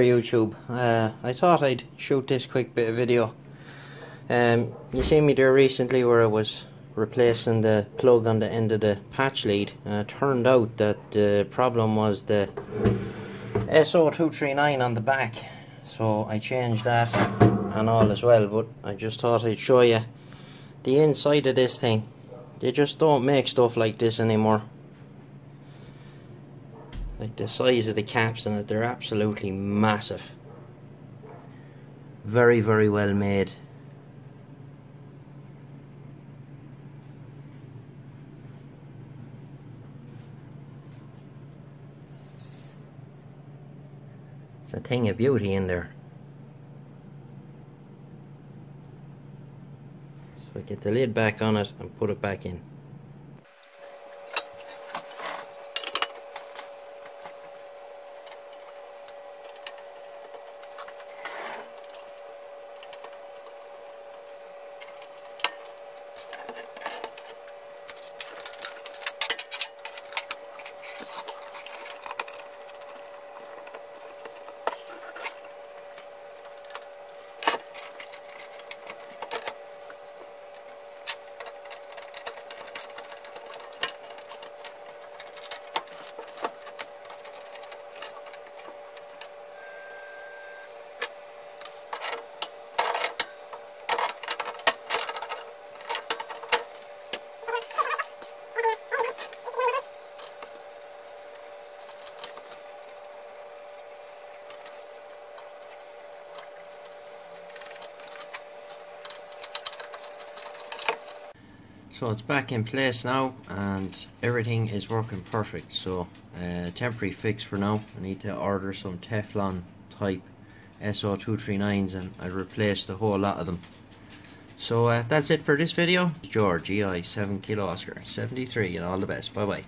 YouTube, uh, I thought I'd shoot this quick bit of video. Um, you seen me there recently where I was replacing the plug on the end of the patch lead. Uh, turned out that the problem was the SO239 on the back. So I changed that and all as well, but I just thought I'd show you the inside of this thing. They just don't make stuff like this anymore like the size of the caps in it they're absolutely massive. Very very well made. It's a thing of beauty in there. So I get the lid back on it and put it back in So it's back in place now and everything is working perfect. So uh, temporary fix for now. I need to order some Teflon type SO239s and I replace the whole lot of them. So uh, that's it for this video. George EI 7 Kilo Oscar 73 and all the best. Bye bye.